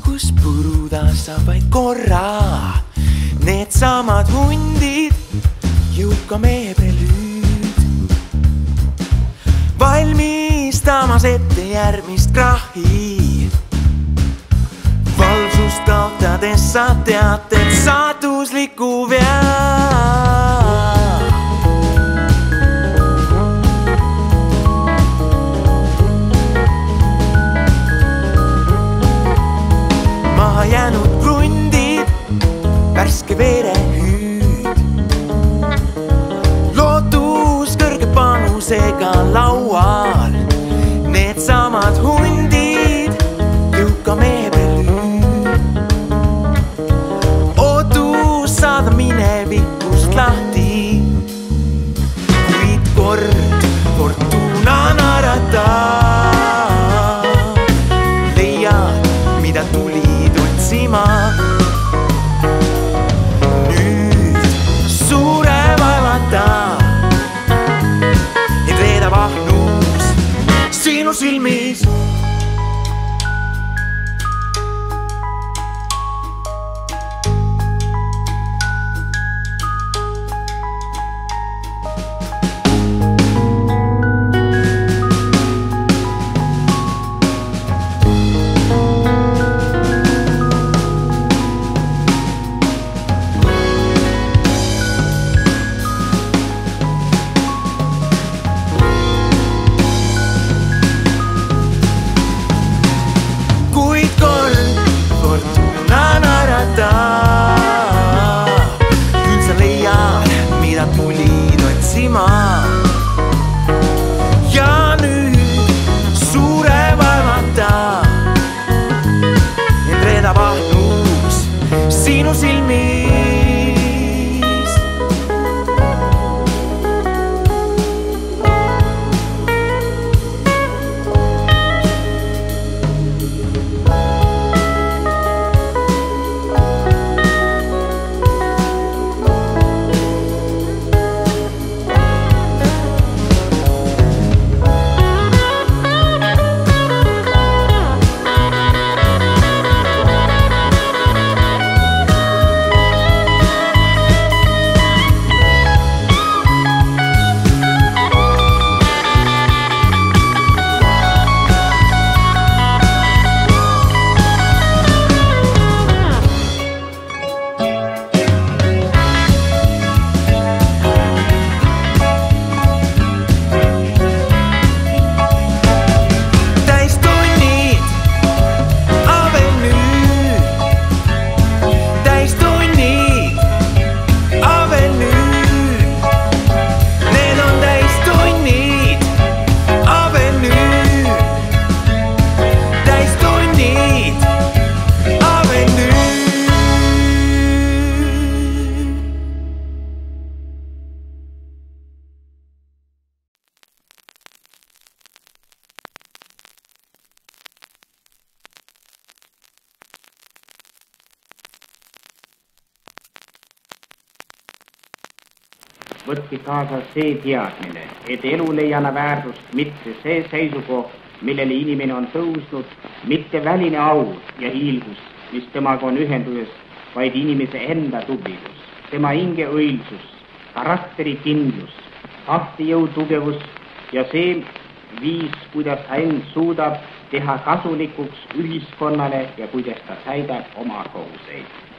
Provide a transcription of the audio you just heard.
kus puruda saab vaid korra. Needsamad hundid, jõuka mehe prelüüd. valmistamas ette järgmist krahhi. valvsust kaotades sa tead, et saatusliku vea. Minevikust lahti, kuid kord fortuna naeratab leiad, mida tulid otsima. nüüd suure vaevata, et reedab ahnus sinu silmis. Võtke kaasa see teadmine, et elul ei anna väärtust mitte see seisukoht, millele inimene on tõusnud, mitte väline au ja hiilgus, mis temaga on ühenduses, vaid inimese enda tublidus, tema hinge õilsus, karakterikindlus, tahtejõu tugevus ja see viis, kuidas end suudab teha kasulikuks ühiskonnale ja kuidas ta täidab oma kohuseid